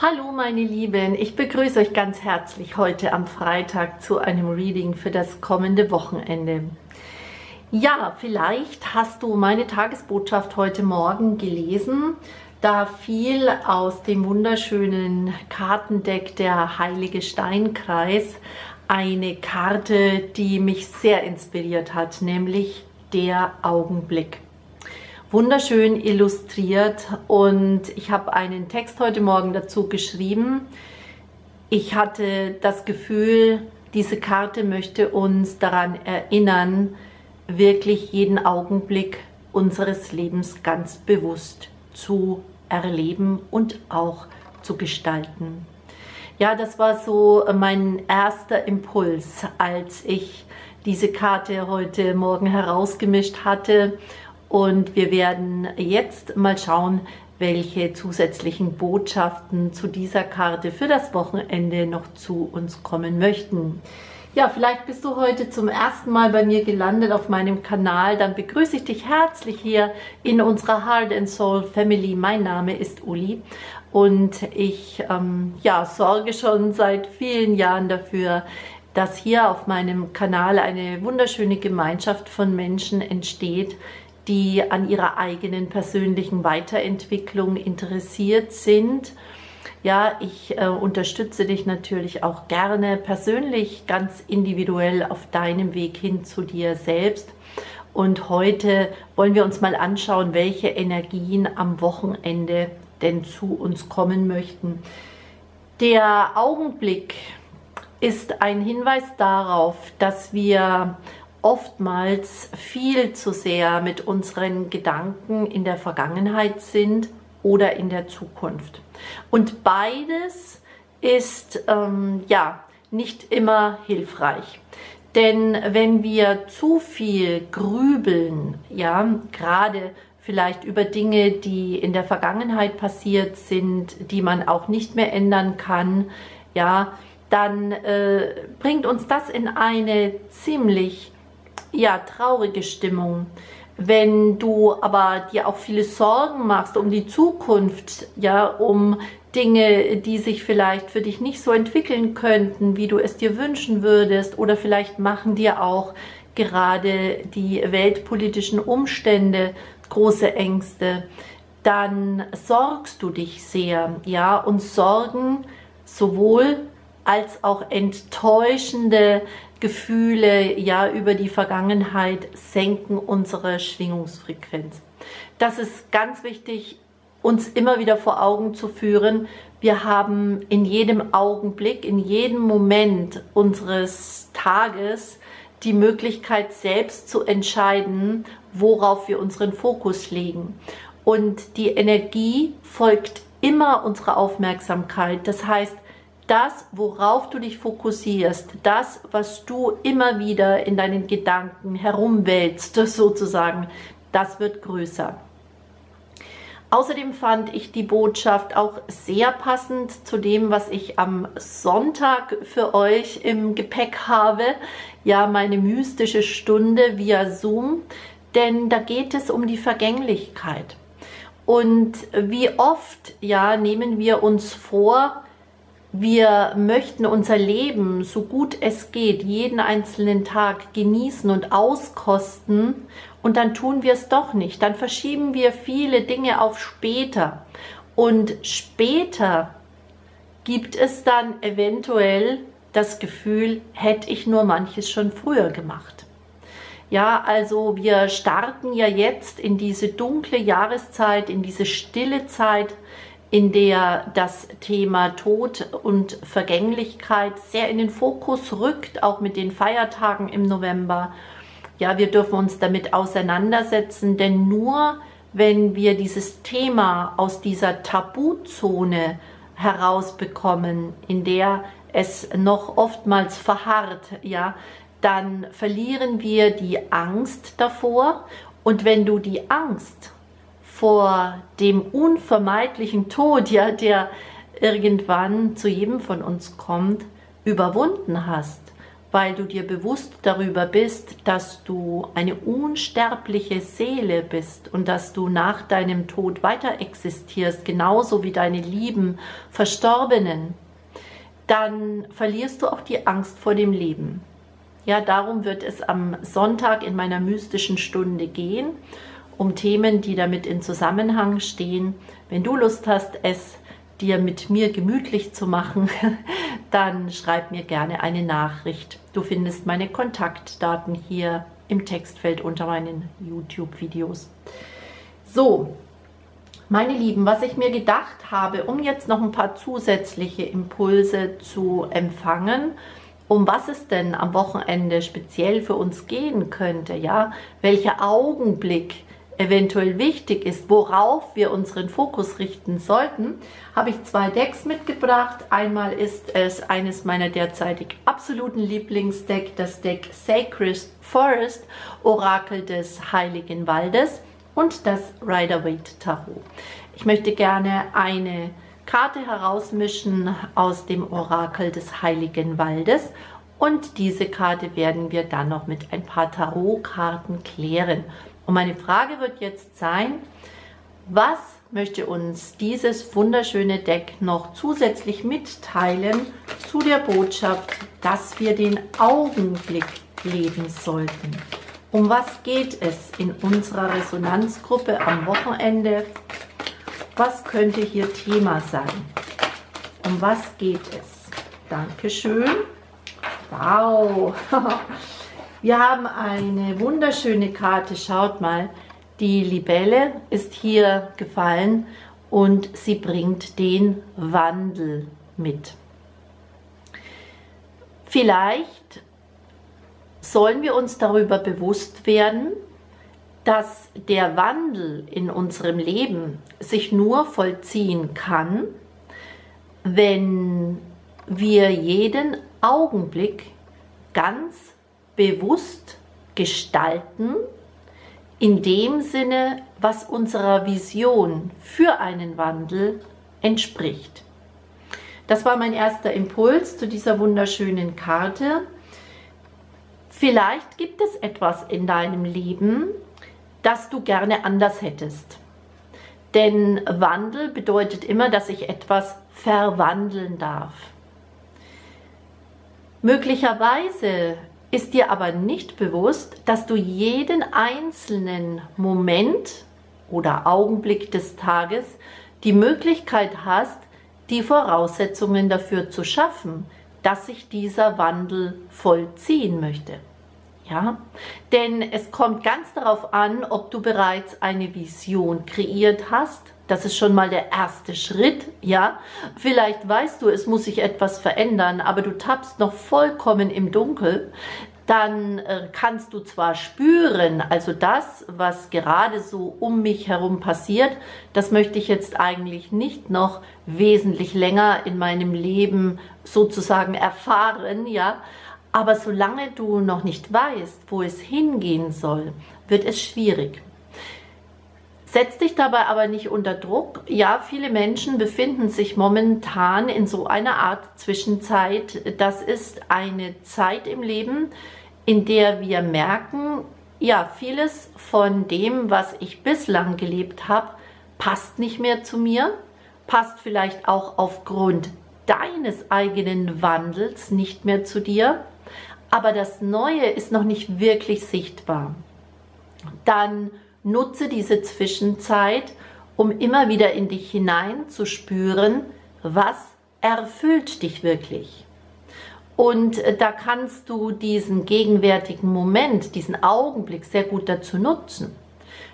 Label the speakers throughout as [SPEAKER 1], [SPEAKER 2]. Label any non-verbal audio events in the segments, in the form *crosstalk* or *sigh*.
[SPEAKER 1] Hallo meine Lieben, ich begrüße euch ganz herzlich heute am Freitag zu einem Reading für das kommende Wochenende. Ja, vielleicht hast du meine Tagesbotschaft heute Morgen gelesen. Da fiel aus dem wunderschönen Kartendeck der Heilige Steinkreis eine Karte, die mich sehr inspiriert hat, nämlich der Augenblick wunderschön illustriert und ich habe einen Text heute Morgen dazu geschrieben. Ich hatte das Gefühl, diese Karte möchte uns daran erinnern, wirklich jeden Augenblick unseres Lebens ganz bewusst zu erleben und auch zu gestalten. Ja, das war so mein erster Impuls, als ich diese Karte heute Morgen herausgemischt hatte und wir werden jetzt mal schauen, welche zusätzlichen Botschaften zu dieser Karte für das Wochenende noch zu uns kommen möchten. Ja, vielleicht bist du heute zum ersten Mal bei mir gelandet auf meinem Kanal. Dann begrüße ich dich herzlich hier in unserer Heart and Soul Family. Mein Name ist Uli und ich ähm, ja, sorge schon seit vielen Jahren dafür, dass hier auf meinem Kanal eine wunderschöne Gemeinschaft von Menschen entsteht, die an ihrer eigenen persönlichen Weiterentwicklung interessiert sind. Ja, ich äh, unterstütze dich natürlich auch gerne persönlich, ganz individuell auf deinem Weg hin zu dir selbst. Und heute wollen wir uns mal anschauen, welche Energien am Wochenende denn zu uns kommen möchten. Der Augenblick ist ein Hinweis darauf, dass wir oftmals viel zu sehr mit unseren Gedanken in der Vergangenheit sind oder in der Zukunft. Und beides ist ähm, ja nicht immer hilfreich. Denn wenn wir zu viel grübeln, ja, gerade vielleicht über Dinge, die in der Vergangenheit passiert sind, die man auch nicht mehr ändern kann, ja, dann äh, bringt uns das in eine ziemlich ja, traurige Stimmung. Wenn du aber dir auch viele Sorgen machst um die Zukunft, ja, um Dinge, die sich vielleicht für dich nicht so entwickeln könnten, wie du es dir wünschen würdest, oder vielleicht machen dir auch gerade die weltpolitischen Umstände große Ängste, dann sorgst du dich sehr, ja, und Sorgen sowohl als auch enttäuschende Gefühle ja über die Vergangenheit senken unsere Schwingungsfrequenz. Das ist ganz wichtig, uns immer wieder vor Augen zu führen. Wir haben in jedem Augenblick, in jedem Moment unseres Tages die Möglichkeit selbst zu entscheiden, worauf wir unseren Fokus legen. Und die Energie folgt immer unserer Aufmerksamkeit. Das heißt, das, worauf du dich fokussierst, das, was du immer wieder in deinen Gedanken herumwälzt, *laughs* sozusagen, das wird größer. Außerdem fand ich die Botschaft auch sehr passend zu dem, was ich am Sonntag für euch im Gepäck habe. Ja, meine mystische Stunde via Zoom. Denn da geht es um die Vergänglichkeit. Und wie oft, ja, nehmen wir uns vor, wir möchten unser Leben so gut es geht, jeden einzelnen Tag genießen und auskosten und dann tun wir es doch nicht. Dann verschieben wir viele Dinge auf später. Und später gibt es dann eventuell das Gefühl, hätte ich nur manches schon früher gemacht. Ja, also wir starten ja jetzt in diese dunkle Jahreszeit, in diese stille Zeit, in der das Thema Tod und Vergänglichkeit sehr in den Fokus rückt, auch mit den Feiertagen im November. Ja, wir dürfen uns damit auseinandersetzen, denn nur wenn wir dieses Thema aus dieser Tabuzone herausbekommen, in der es noch oftmals verharrt, ja, dann verlieren wir die Angst davor. Und wenn du die Angst vor dem unvermeidlichen Tod, ja, der irgendwann zu jedem von uns kommt, überwunden hast weil du dir bewusst darüber bist, dass du eine unsterbliche Seele bist und dass du nach deinem Tod weiter existierst, genauso wie deine lieben Verstorbenen, dann verlierst du auch die Angst vor dem Leben. Ja, darum wird es am Sonntag in meiner mystischen Stunde gehen, um Themen, die damit in Zusammenhang stehen. Wenn du Lust hast, es dir mit mir gemütlich zu machen, *laughs* dann schreib mir gerne eine Nachricht. Du findest meine Kontaktdaten hier im Textfeld unter meinen YouTube-Videos. So, meine Lieben, was ich mir gedacht habe, um jetzt noch ein paar zusätzliche Impulse zu empfangen, um was es denn am Wochenende speziell für uns gehen könnte, ja, welcher Augenblick eventuell wichtig ist, worauf wir unseren Fokus richten sollten, habe ich zwei Decks mitgebracht. Einmal ist es eines meiner derzeitig absoluten Lieblingsdeck, das Deck Sacred Forest, Orakel des Heiligen Waldes und das Rider-Waite Tarot. Ich möchte gerne eine Karte herausmischen aus dem Orakel des Heiligen Waldes und diese Karte werden wir dann noch mit ein paar Tarotkarten klären. Und meine Frage wird jetzt sein, was möchte uns dieses wunderschöne Deck noch zusätzlich mitteilen zu der Botschaft, dass wir den Augenblick leben sollten. Um was geht es in unserer Resonanzgruppe am Wochenende? Was könnte hier Thema sein? Um was geht es? Dankeschön. Wow. *laughs* Wir haben eine wunderschöne Karte. Schaut mal, die Libelle ist hier gefallen und sie bringt den Wandel mit. Vielleicht sollen wir uns darüber bewusst werden, dass der Wandel in unserem Leben sich nur vollziehen kann, wenn wir jeden Augenblick ganz bewusst gestalten, in dem Sinne, was unserer Vision für einen Wandel entspricht. Das war mein erster Impuls zu dieser wunderschönen Karte. Vielleicht gibt es etwas in deinem Leben, das du gerne anders hättest. Denn Wandel bedeutet immer, dass ich etwas verwandeln darf. Möglicherweise ist dir aber nicht bewusst, dass du jeden einzelnen Moment oder Augenblick des Tages die Möglichkeit hast, die Voraussetzungen dafür zu schaffen, dass sich dieser Wandel vollziehen möchte. Ja, denn es kommt ganz darauf an, ob du bereits eine Vision kreiert hast. Das ist schon mal der erste Schritt, ja. Vielleicht weißt du, es muss sich etwas verändern, aber du tappst noch vollkommen im Dunkel dann äh, kannst du zwar spüren, also das, was gerade so um mich herum passiert, das möchte ich jetzt eigentlich nicht noch wesentlich länger in meinem Leben sozusagen erfahren, ja. Aber solange du noch nicht weißt, wo es hingehen soll, wird es schwierig. Setz dich dabei aber nicht unter Druck. Ja, viele Menschen befinden sich momentan in so einer Art Zwischenzeit. Das ist eine Zeit im Leben, in der wir merken, ja, vieles von dem, was ich bislang gelebt habe, passt nicht mehr zu mir, passt vielleicht auch aufgrund deines eigenen Wandels nicht mehr zu dir, aber das Neue ist noch nicht wirklich sichtbar. Dann nutze diese Zwischenzeit, um immer wieder in dich hinein zu spüren, was erfüllt dich wirklich. Und äh, da kannst du diesen gegenwärtigen Moment, diesen Augenblick sehr gut dazu nutzen.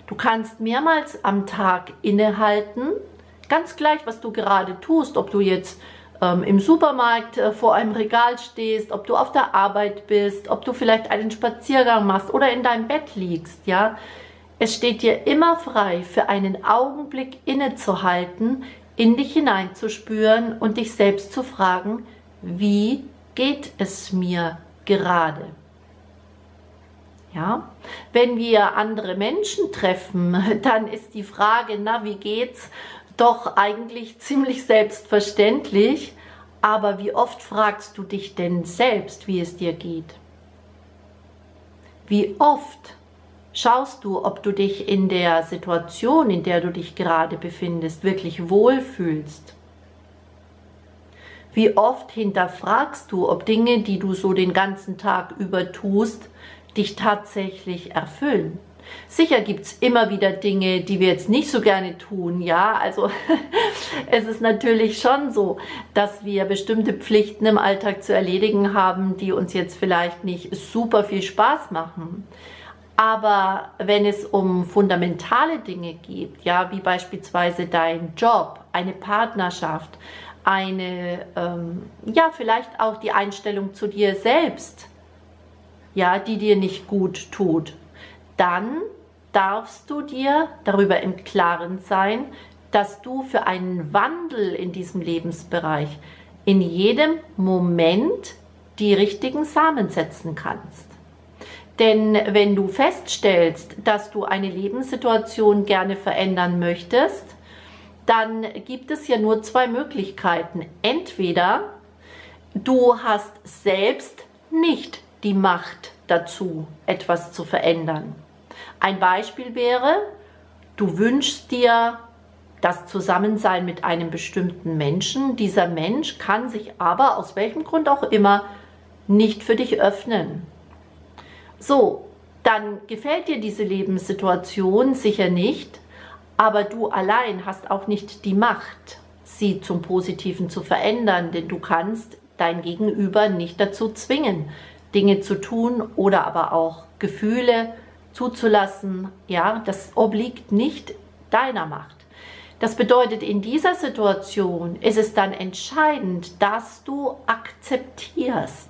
[SPEAKER 1] Du kannst mehrmals am Tag innehalten, ganz gleich, was du gerade tust, ob du jetzt ähm, im Supermarkt äh, vor einem Regal stehst, ob du auf der Arbeit bist, ob du vielleicht einen Spaziergang machst oder in deinem Bett liegst, ja. Es steht dir immer frei, für einen Augenblick innezuhalten, in dich hineinzuspüren und dich selbst zu fragen, wie geht es mir gerade? Ja, wenn wir andere Menschen treffen, *laughs* dann ist die Frage, na, wie geht's, doch eigentlich ziemlich selbstverständlich. Aber wie oft fragst du dich denn selbst, wie es dir geht? Wie oft schaust du, ob du dich in der Situation, in der du dich gerade befindest, wirklich wohlfühlst? Wie oft hinterfragst du, ob Dinge, die du so den ganzen Tag über tust, dich tatsächlich erfüllen? Sicher gibt es immer wieder Dinge, die wir jetzt nicht so gerne tun, ja. Also *laughs* es ist natürlich schon so, dass wir bestimmte Pflichten im Alltag zu erledigen haben, die uns jetzt vielleicht nicht super viel Spaß machen. Aber wenn es um fundamentale Dinge geht, ja, wie beispielsweise dein Job, eine Partnerschaft, eine, ähm, ja, vielleicht auch die Einstellung zu dir selbst, ja, die dir nicht gut tut, dann darfst du dir darüber im Klaren sein, dass du für einen Wandel in diesem Lebensbereich in jedem Moment die richtigen Samen setzen kannst. Denn wenn du feststellst, dass du eine Lebenssituation gerne verändern möchtest, dann gibt es ja nur zwei Möglichkeiten. Entweder du hast selbst nicht die Macht dazu, etwas zu verändern. Ein Beispiel wäre, du wünschst dir das Zusammensein mit einem bestimmten Menschen. Dieser Mensch kann sich aber aus welchem Grund auch immer nicht für dich öffnen. So, dann gefällt dir diese Lebenssituation sicher nicht aber du allein hast auch nicht die Macht, sie zum Positiven zu verändern, denn du kannst dein Gegenüber nicht dazu zwingen, Dinge zu tun oder aber auch Gefühle zuzulassen. Ja, das obliegt nicht deiner Macht. Das bedeutet, in dieser Situation ist es dann entscheidend, dass du akzeptierst,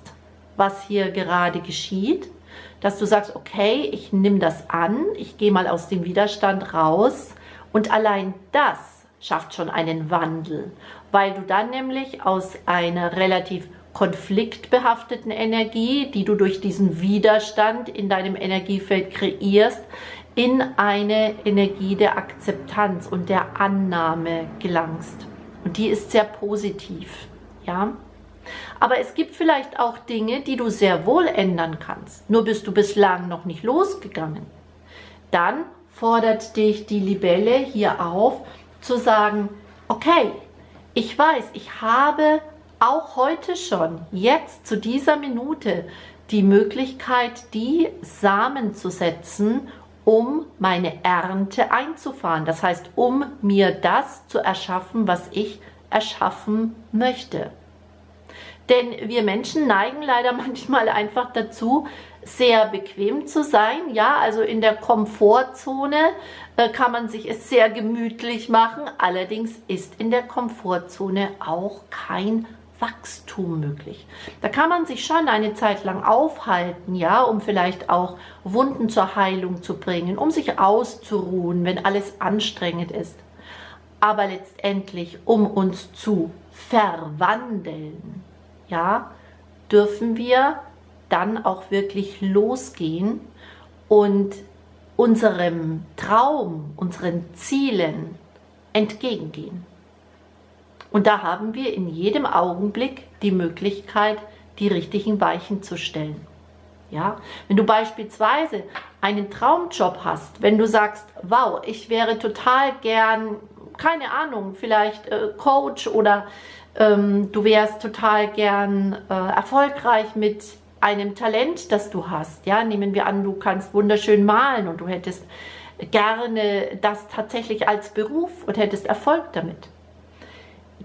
[SPEAKER 1] was hier gerade geschieht, dass du sagst, okay, ich nehme das an, ich gehe mal aus dem Widerstand raus und allein das schafft schon einen Wandel, weil du dann nämlich aus einer relativ konfliktbehafteten Energie, die du durch diesen Widerstand in deinem Energiefeld kreierst, in eine Energie der Akzeptanz und der Annahme gelangst. Und die ist sehr positiv, ja. Aber es gibt vielleicht auch Dinge, die du sehr wohl ändern kannst. Nur bist du bislang noch nicht losgegangen. Dann fordert dich die Libelle hier auf, zu sagen, okay, ich weiß, ich habe auch heute schon, jetzt zu dieser Minute, die Möglichkeit, die Samen zu setzen, um meine Ernte einzufahren. Das heißt, um mir das zu erschaffen, was ich erschaffen möchte. Denn wir Menschen neigen leider *laughs* manchmal einfach dazu, sehr bequem zu sein. Ja, also in der Komfortzone äh, kann man sich es sehr gemütlich machen. Allerdings ist in der Komfortzone auch kein Wachstum möglich. Da kann man sich schon eine Zeit lang aufhalten, ja, um vielleicht auch Wunden zur Heilung zu bringen, um sich auszuruhen, wenn alles anstrengend ist. Aber letztendlich, um uns zu verwandeln, ja, dürfen wir dann auch wirklich losgehen und unserem Traum, unseren Zielen entgegengehen. Und da haben wir in jedem Augenblick die Möglichkeit, die richtigen Weichen zu stellen. Ja, wenn du beispielsweise einen Traumjob hast, wenn du sagst, wow, ich wäre total gern, keine Ahnung, vielleicht äh, Coach oder ähm, du wärst total gern äh, erfolgreich mit einem Talent, das du hast. Ja, nehmen wir an, du kannst wunderschön malen und du hättest gerne das tatsächlich als Beruf und hättest Erfolg damit.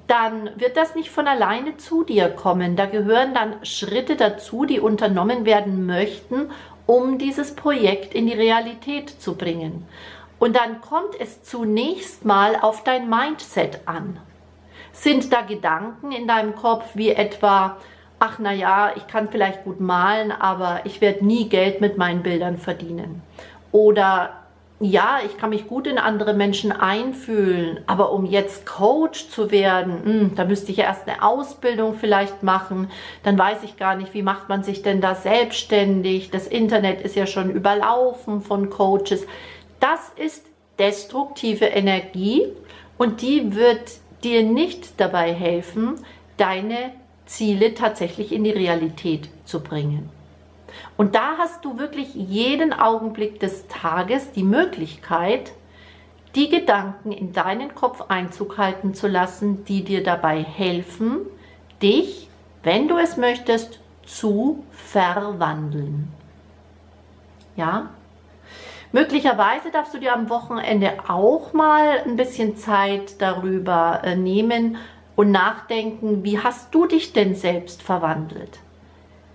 [SPEAKER 1] Dann wird das nicht von alleine zu dir kommen. Da gehören dann Schritte dazu, die unternommen werden möchten, um dieses Projekt in die Realität zu bringen. Und dann kommt es zunächst mal auf dein Mindset an. Sind da Gedanken in deinem Kopf wie etwa, ach na ja, ich kann vielleicht gut malen, aber ich werde nie Geld mit meinen Bildern verdienen. Oder ja, ich kann mich gut in andere Menschen einfühlen, aber um jetzt Coach zu werden, mh, hm, da müsste ich ja erst eine Ausbildung vielleicht machen. Dann weiß ich gar nicht, wie macht man sich denn da selbstständig? Das Internet ist ja schon überlaufen von Coaches. Das ist destruktive Energie und die wird dir nicht dabei helfen, deine Ziele tatsächlich in die Realität zu bringen. Und da hast du wirklich jeden Augenblick des Tages die Möglichkeit, die Gedanken in deinen Kopf Einzug halten zu lassen, die dir dabei helfen, dich, wenn du es möchtest, zu verwandeln. Ja? Möglicherweise darfst du dir am Wochenende auch mal ein bisschen Zeit darüber äh, nehmen und nachdenken, wie hast du dich denn selbst verwandelt?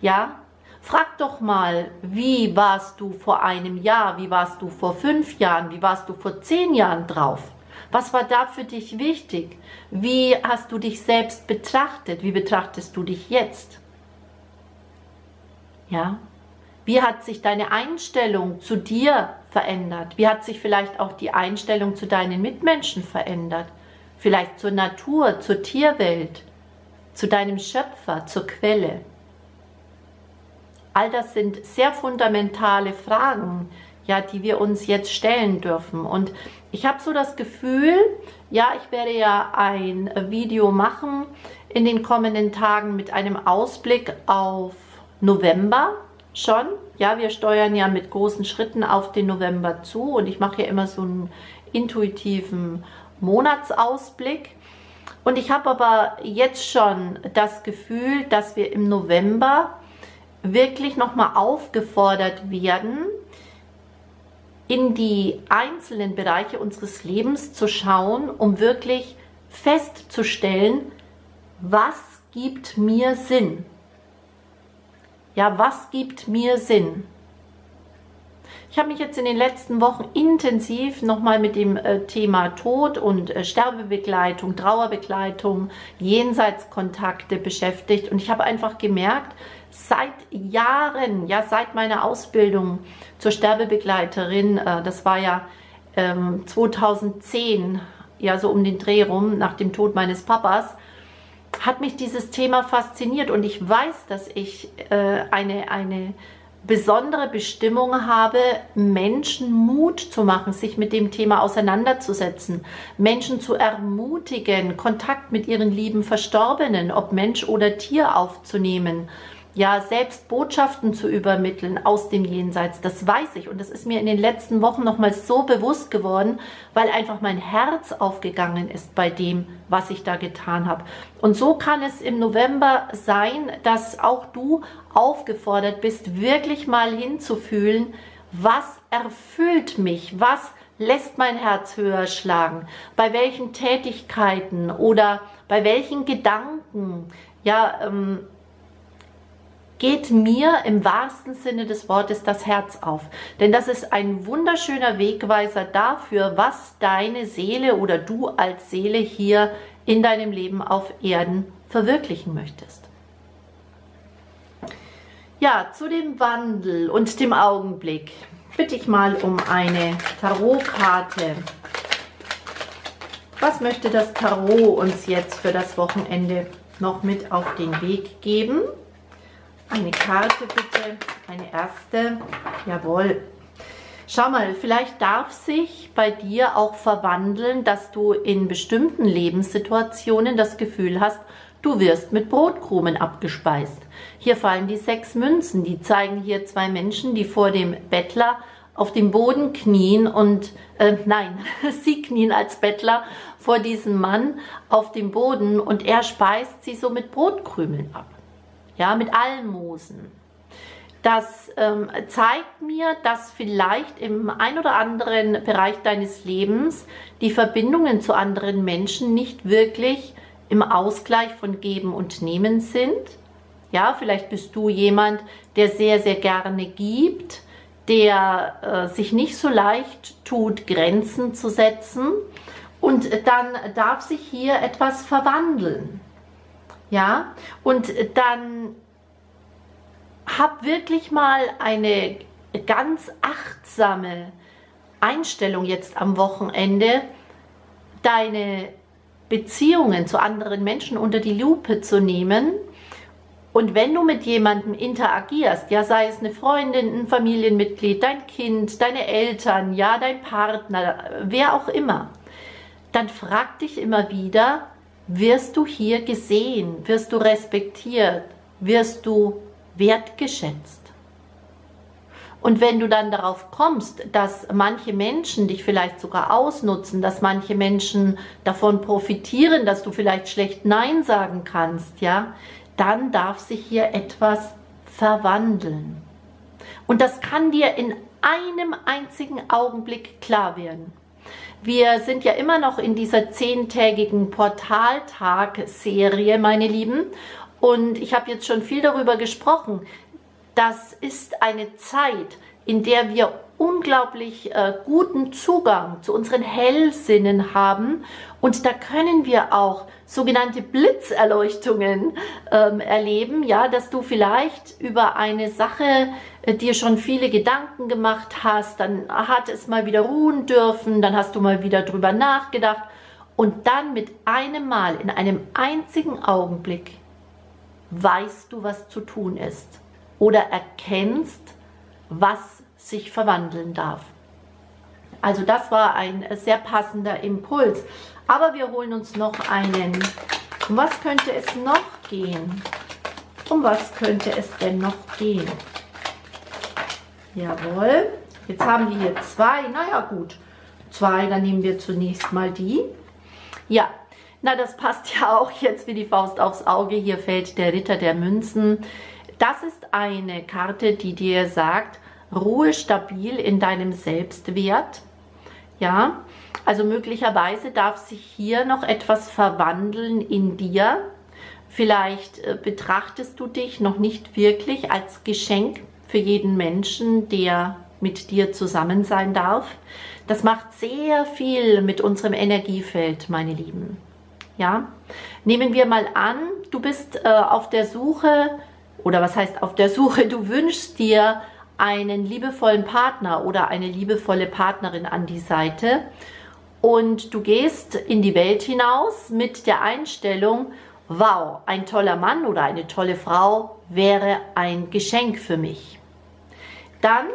[SPEAKER 1] Ja? Frag doch mal, wie warst du vor einem Jahr, wie warst du vor fünf Jahren, wie warst du vor zehn Jahren drauf? Was war da für dich wichtig? Wie hast du dich selbst betrachtet? Wie betrachtest du dich jetzt? Ja? Wie hat sich deine Einstellung zu dir verändert? Wie hat sich vielleicht auch die Einstellung zu deinen Mitmenschen verändert? Vielleicht zur Natur, zur Tierwelt, zu deinem Schöpfer, zur Quelle? All das sind sehr fundamentale Fragen, ja, die wir uns jetzt stellen dürfen. Und ich habe so das Gefühl, ja, ich werde ja ein Video machen in den kommenden Tagen mit einem Ausblick auf November schon. Ja, wir steuern ja mit großen Schritten auf den November zu und ich mache ja immer so einen intuitiven Monatsausblick. Und ich habe aber jetzt schon das Gefühl, dass wir im November wirklich nochmal aufgefordert werden, in die einzelnen Bereiche unseres Lebens zu schauen, um wirklich festzustellen, was gibt mir Sinn? Ja, was gibt mir Sinn? Ich habe mich jetzt in den letzten Wochen intensiv nochmal mit dem äh, Thema Tod und äh, Sterbebegleitung, Trauerbegleitung, Jenseitskontakte beschäftigt und ich habe einfach gemerkt, seit Jahren, ja seit meiner Ausbildung zur Sterbebegleiterin, äh, das war ja ähm, 2010, ja so um den Dreh rum, nach dem Tod meines Papas, hat mich dieses Thema fasziniert und ich weiß, dass ich äh, eine, eine besondere Bestimmung habe, Menschen Mut zu machen, sich mit dem Thema auseinanderzusetzen, Menschen zu ermutigen, Kontakt mit ihren lieben Verstorbenen, ob Mensch oder Tier aufzunehmen ja, selbst Botschaften zu übermitteln aus dem Jenseits, das weiß ich. Und das ist mir in den letzten Wochen nochmal so bewusst geworden, weil einfach mein Herz aufgegangen ist bei dem, was ich da getan habe. Und so kann es im November sein, dass auch du aufgefordert bist, wirklich mal hinzufühlen, was erfüllt mich, was lässt mein Herz höher schlagen, bei welchen Tätigkeiten oder bei welchen Gedanken, ja, ähm, geht mir im wahrsten Sinne des Wortes das Herz auf. Denn das ist ein wunderschöner Wegweiser dafür, was deine Seele oder du als Seele hier in deinem Leben auf Erden verwirklichen möchtest. Ja, zu dem Wandel und dem Augenblick bitte ich mal um eine Tarotkarte. Was möchte das Tarot uns jetzt für das Wochenende noch mit auf den Weg geben? Eine Karte bitte, eine erste. Jawohl. Schau mal, vielleicht darf sich bei dir auch verwandeln, dass du in bestimmten Lebenssituationen das Gefühl hast, du wirst mit Brotkrumen abgespeist. Hier fallen die sechs Münzen, die zeigen hier zwei Menschen, die vor dem Bettler auf dem Boden knien und, äh, nein, *laughs* sie knien als Bettler vor diesem Mann auf dem Boden und er speist sie so mit Brotkrümeln ab ja, mit Almosen. Das ähm, zeigt mir, dass vielleicht im ein oder anderen Bereich deines Lebens die Verbindungen zu anderen Menschen nicht wirklich im Ausgleich von Geben und Nehmen sind. Ja, vielleicht bist du jemand, der sehr, sehr gerne gibt, der äh, sich nicht so leicht tut, Grenzen zu setzen. Und dann darf sich hier etwas verwandeln. Ja, und dann hab wirklich mal eine ganz achtsame Einstellung jetzt am Wochenende, deine Beziehungen zu anderen Menschen unter die Lupe zu nehmen. Und wenn du mit jemandem interagierst, ja, sei es eine Freundin, ein Familienmitglied, dein Kind, deine Eltern, ja, dein Partner, wer auch immer, dann frag dich immer wieder, wirst du hier gesehen, wirst du respektiert, wirst du wertgeschätzt. Und wenn du dann darauf kommst, dass manche Menschen dich vielleicht sogar ausnutzen, dass manche Menschen davon profitieren, dass du vielleicht schlecht Nein sagen kannst, ja, dann darf sich hier etwas verwandeln. Und das kann dir in einem einzigen Augenblick klar werden. Wir sind ja immer noch in dieser zehntägigen Portaltag-Serie, meine Lieben. Und ich habe jetzt schon viel darüber gesprochen. Das ist eine Zeit, in der wir unglaublich äh, guten Zugang zu unseren Hellsinnen haben. Und da können wir auch sogenannte Blitzerleuchtungen ähm, erleben, ja, dass du vielleicht über eine Sache äh, dir schon viele Gedanken gemacht hast, dann hat es mal wieder ruhen dürfen, dann hast du mal wieder drüber nachgedacht. Und dann mit einem Mal in einem einzigen Augenblick weißt du, was zu tun ist. Oder erkennst, was sich verwandeln darf. Also das war ein sehr passender Impuls. Aber wir holen uns noch einen. Um was könnte es noch gehen? Um was könnte es denn noch gehen? Jawohl. Jetzt haben wir hier zwei. Naja gut, zwei. Dann nehmen wir zunächst mal die. Ja, na das passt ja auch jetzt wie die Faust aufs Auge. Hier fällt der Ritter der Münzen. Das ist eine Karte, die dir sagt, Ruhe stabil in deinem Selbstwert. Ja, also möglicherweise darf sich hier noch etwas verwandeln in dir. Vielleicht äh, betrachtest du dich noch nicht wirklich als Geschenk für jeden Menschen, der mit dir zusammen sein darf. Das macht sehr viel mit unserem Energiefeld, meine Lieben. Ja, nehmen wir mal an, du bist äh, auf der Suche, oder was heißt auf der Suche, du wünschst dir einen liebevollen Partner oder eine liebevolle Partnerin an die Seite und du gehst in die Welt hinaus mit der Einstellung, wow, ein toller Mann oder eine tolle Frau wäre ein Geschenk für mich. Dann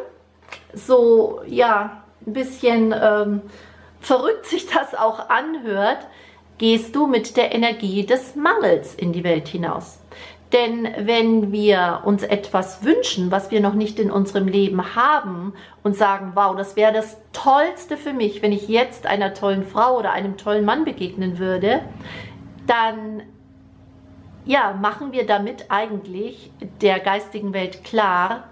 [SPEAKER 1] so, ja, ein bisschen ähm, verrückt sich das auch anhört, gehst du mit der Energie des Mangels in die Welt hinaus. Denn wenn wir uns etwas wünschen, was wir noch nicht in unserem Leben haben und sagen, wow, das wäre das Tollste für mich, wenn ich jetzt einer tollen Frau oder einem tollen Mann begegnen würde, dann ja, machen wir damit eigentlich der geistigen Welt klar,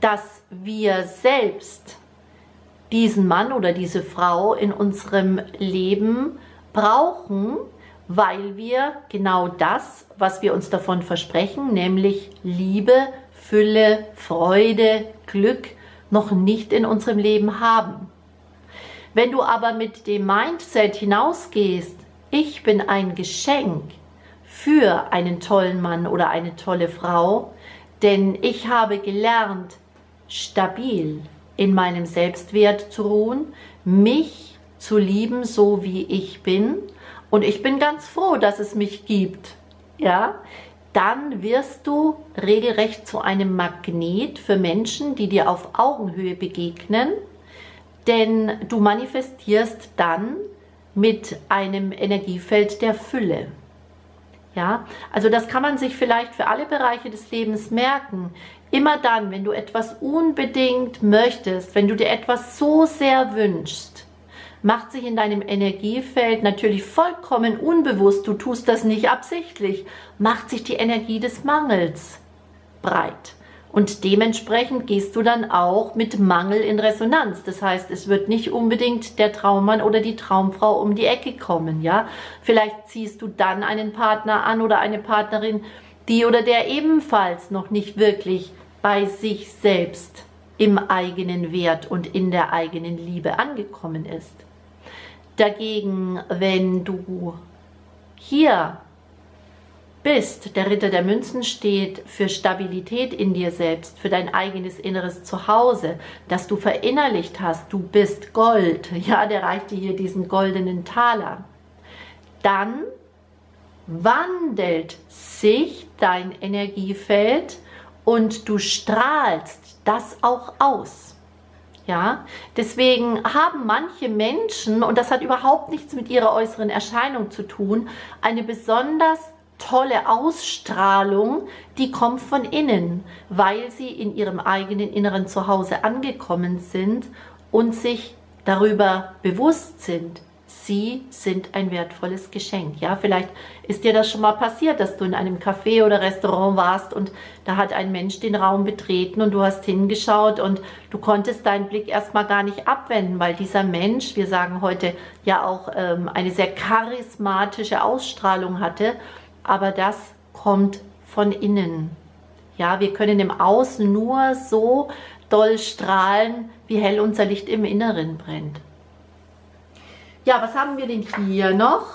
[SPEAKER 1] dass wir selbst diesen Mann oder diese Frau in unserem Leben brauchen, weil wir genau das, was wir uns davon versprechen, nämlich Liebe, Fülle, Freude, Glück, noch nicht in unserem Leben haben. Wenn du aber mit dem Mindset hinausgehst, ich bin ein Geschenk für einen tollen Mann oder eine tolle Frau, denn ich habe gelernt, stabil in meinem Selbstwert zu ruhen, mich zu lieben, so wie ich bin und ich bin ganz froh, dass es mich gibt, ja, dann wirst du regelrecht zu einem Magnet für Menschen, die dir auf Augenhöhe begegnen, denn du manifestierst dann mit einem Energiefeld der Fülle. Ja, also das kann man sich vielleicht für alle Bereiche des Lebens merken. Immer dann, wenn du etwas unbedingt möchtest, wenn du dir etwas so sehr wünschst, macht sich in deinem Energiefeld natürlich vollkommen unbewusst, du tust das nicht absichtlich, macht sich die Energie des Mangels breit. Und dementsprechend gehst du dann auch mit Mangel in Resonanz. Das heißt, es wird nicht unbedingt der Traummann oder die Traumfrau um die Ecke kommen, ja? Vielleicht ziehst du dann einen Partner an oder eine Partnerin, die oder der ebenfalls noch nicht wirklich bei sich selbst im eigenen Wert und in der eigenen Liebe angekommen ist. Dagegen, wenn du hier bist, der Ritter der Münzen steht für Stabilität in dir selbst, für dein eigenes inneres Zuhause, dass du verinnerlicht hast, du bist Gold, *laughs* ja, der reicht dir hier diesen goldenen Taler, dann wandelt sich dein Energiefeld und du strahlst das auch aus. Ja, deswegen haben manche Menschen, und das hat überhaupt nichts mit ihrer äußeren Erscheinung zu tun, eine besonders tolle Ausstrahlung, die kommt von innen, weil sie in ihrem eigenen inneren Zuhause angekommen sind und sich darüber bewusst sind, sie sind ein wertvolles Geschenk. Ja, vielleicht ist dir das schon mal passiert, dass du in einem Café oder Restaurant warst und da hat ein Mensch den Raum betreten und du hast hingeschaut und du konntest deinen Blick erstmal gar nicht abwenden, weil dieser Mensch, wir sagen heute ja auch ähm, eine sehr charismatische Ausstrahlung hatte, aber das kommt von innen. Ja, wir können im Außen nur so doll strahlen, wie hell unser Licht im Inneren brennt. Ja, was haben wir denn hier noch?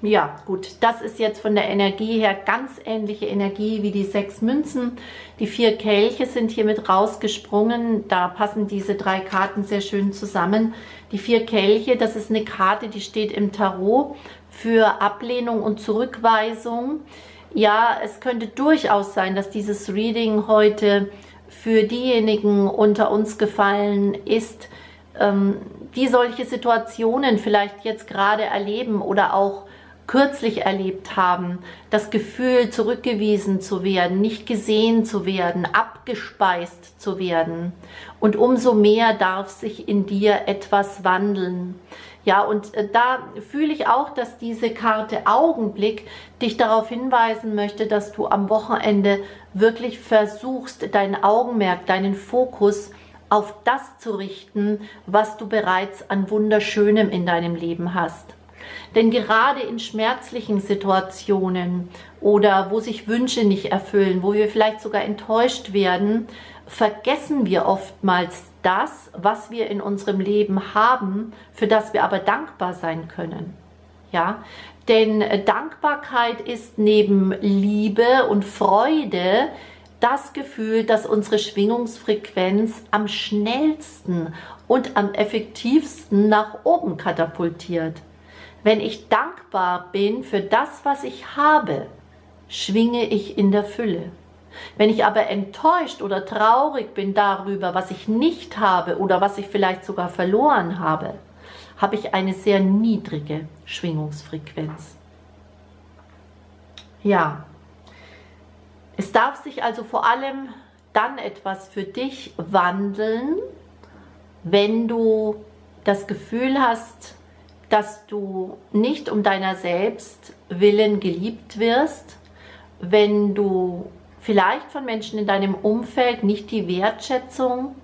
[SPEAKER 1] Ja, gut, das ist jetzt von der Energie her ganz ähnliche Energie wie die sechs Münzen. Die vier Kelche sind hier mit rausgesprungen. Da passen diese drei Karten sehr schön zusammen. Die vier Kelche, das ist eine Karte, die steht im Tarot für Ablehnung und Zurückweisung. Ja, es könnte durchaus sein, dass dieses Reading heute für diejenigen unter uns gefallen ist, ähm, die solche Situationen vielleicht jetzt gerade erleben oder auch kürzlich erlebt haben, das Gefühl, zurückgewiesen zu werden, nicht gesehen zu werden, abgespeist zu werden. Und umso mehr darf sich in dir etwas wandeln. Ja, und äh, da fühle ich auch, dass diese Karte Augenblick dich darauf hinweisen möchte, dass du am Wochenende wirklich versuchst, dein Augenmerk, deinen Fokus auf das zu richten, was du bereits an Wunderschönem in deinem Leben hast. Denn gerade in schmerzlichen Situationen oder wo sich Wünsche nicht erfüllen, wo wir vielleicht sogar enttäuscht werden, vergessen wir oftmals das, was wir in unserem Leben haben, für das wir aber dankbar sein können. Ja, denn Dankbarkeit ist neben Liebe und Freude das Gefühl, dass unsere Schwingungsfrequenz am schnellsten und am effektivsten nach oben katapultiert. Wenn ich dankbar bin für das, was ich habe, schwinge ich in der Fülle. Wenn ich aber enttäuscht oder traurig bin darüber, was ich nicht habe oder was ich vielleicht sogar verloren habe, habe ich eine sehr niedrige Schwingungsfrequenz. Ja, es darf sich also vor allem dann etwas für dich wandeln, wenn du das Gefühl hast, dass du nicht um deiner selbst willen geliebt wirst, wenn du vielleicht von Menschen in deinem Umfeld nicht die Wertschätzung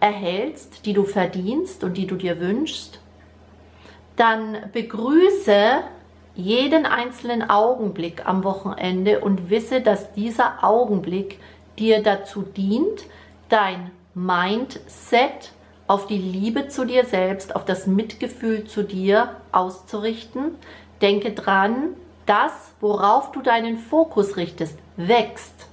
[SPEAKER 1] erhältst, die du verdienst und die du dir wünschst, dann begrüße jeden einzelnen Augenblick am Wochenende und wisse, dass dieser Augenblick dir dazu dient, dein Mindset auf die Liebe zu dir selbst, auf das Mitgefühl zu dir auszurichten. Denke dran, das, worauf du deinen Fokus richtest, wächst,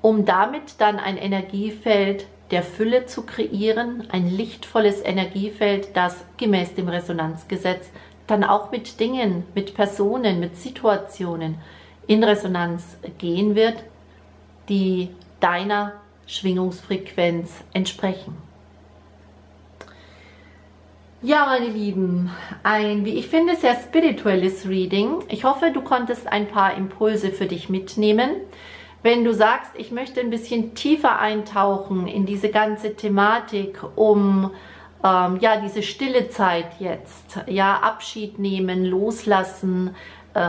[SPEAKER 1] um damit dann ein Energiefeld der Fülle zu kreieren, ein lichtvolles Energiefeld, das gemäß dem Resonanzgesetz dann auch mit Dingen, mit Personen, mit Situationen in Resonanz gehen wird, die deiner Schwingungsfrequenz entsprechen. Ja, meine Lieben, ein, wie ich finde, sehr spirituelles Reading. Ich hoffe, du konntest ein paar Impulse für dich mitnehmen. Wenn du sagst, ich möchte ein bisschen tiefer eintauchen in diese ganze Thematik, um ähm, ja, diese stille Zeit jetzt, ja, Abschied nehmen, loslassen, äh,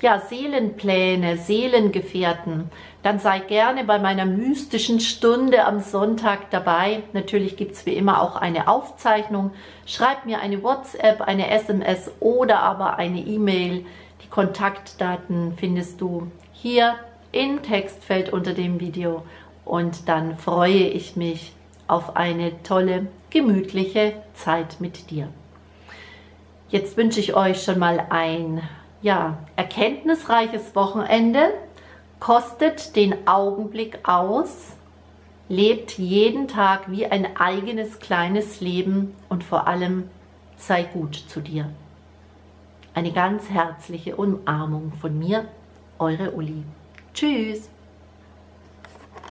[SPEAKER 1] ja, Seelenpläne, Seelengefährten, dann sei gerne bei meiner mystischen Stunde am Sonntag dabei. Natürlich gibt es wie immer auch eine Aufzeichnung. Schreib mir eine WhatsApp, eine SMS oder aber eine E-Mail. Die Kontaktdaten findest du hier im Textfeld unter dem Video. Und dann freue ich mich auf eine tolle gemütliche Zeit mit dir. Jetzt wünsche ich euch schon mal ein ja, erkenntnisreiches Wochenende. Kostet den Augenblick aus, lebt jeden Tag wie ein eigenes kleines Leben und vor allem sei gut zu dir. Eine ganz herzliche Umarmung von mir, eure Uli. Tschüss.